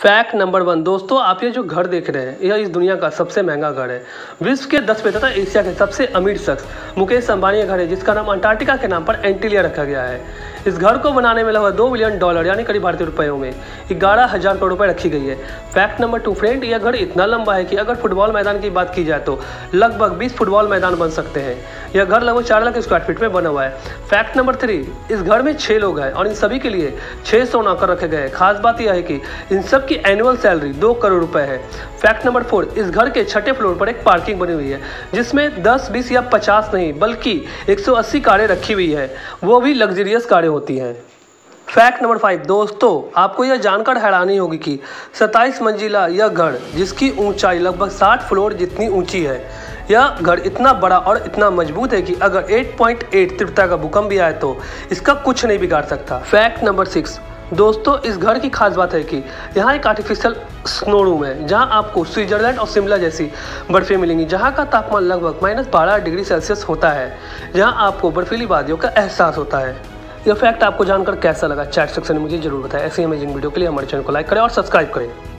Fact number one दोस्तों, आप ये जो घर देख रहे हैं, यह इस दुनिया का सबसे महँगा घर है। विश्व के दसवें तथा एशिया के सबसे अमीर शख्स, मुकेश अंबानी का घर है, जिसका नाम अंटार्कटिका के नाम पर एंटीलिया रखा गया है। इस घर को बनाने में लगभग दो बिलियन डॉलर, यानी करीब भारतीय रुपयों में। ग्यारह हज़ार करोड़ रुपए रखी गई है। फैक्ट नंबर टू फ्रेंड यह घर इतना लंबा है कि अगर फुटबॉल मैदान की बात की जाए तो लगभग बीस फुटबॉल मैदान बन सकते हैं। यह घर लगभग चार लाख स्क्वायर फीट में बना हुआ है। फैक्ट नंबर थ्री इस घर में छह लोग हैं और इन सभी के लिए छह सौ नौकर रखे गए हैं। खास बात यह है कि इन सब की एनुअल सैलरी दो करोड़ रुपए है। फैक्ट नंबर फोर इस घर के छठे फ्लोर पर एक पार्किंग बनी हुई है जिसमें 10, 20 या 50 नहीं बल्कि 180 कारें रखी हुई है। वो भी लग्जरियस कारें होती हैं। फैक्ट नंबर फाइव दोस्तों आपको यह जानकर हैरानी होगी कि 27 मंजिला यह घर जिसकी ऊंचाई लगभग 60 फ्लोर जितनी ऊँची है यह घर इतना बड़ा और इतना मज़बूत है कि अगर 8.8 तीव्रता का भूकंप भी आए तो इसका कुछ नहीं बिगाड़ सकता। फैक्ट नंबर सिक्स दोस्तों, इस घर की खास बात है कि यहाँ एक आर्टिफिशियल स्नो रूम है, जहाँ आपको स्विट्जरलैंड और शिमला जैसी बर्फें मिलेंगी, जहाँ का तापमान लगभग माइनस बारह डिग्री सेल्सियस होता है, जहाँ आपको बर्फीली वादियों का एहसास होता है। यह फैक्ट आपको जानकर कैसा लगा? चैट सेक्शन में मुझे ज़रूर बताएँ। ऐसी अमेजिंग वीडियो के लिए हमारे चैनल को लाइक करें और सब्सक्राइब करें।